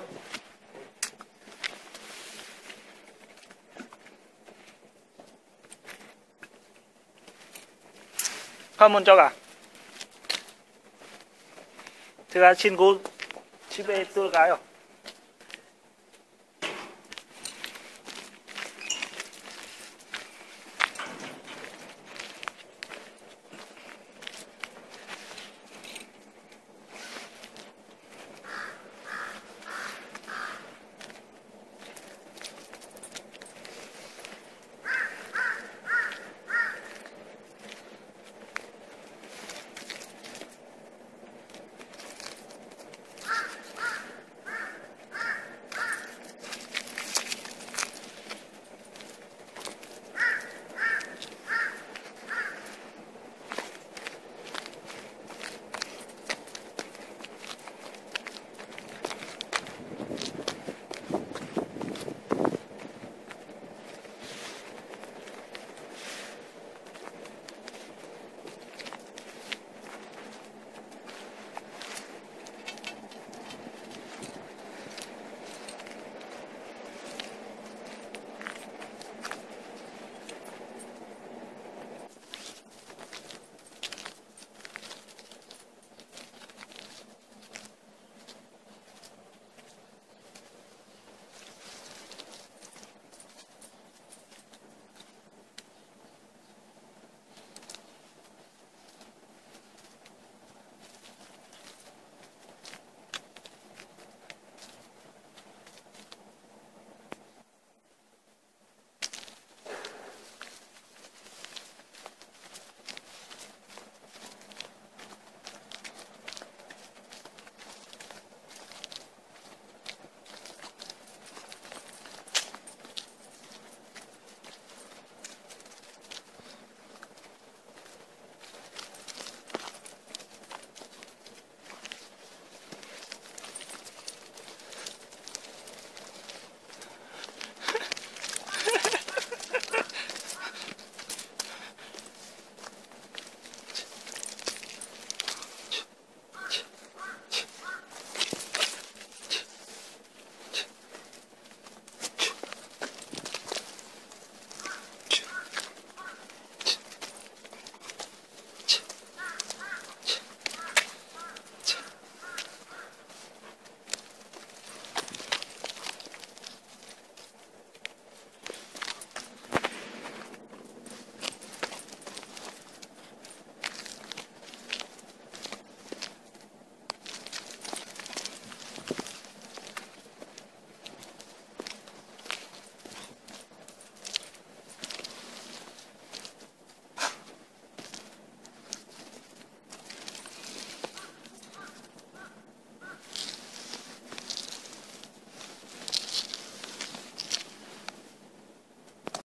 볼까요? 한번 저가 제가 친구 집에 들어가요.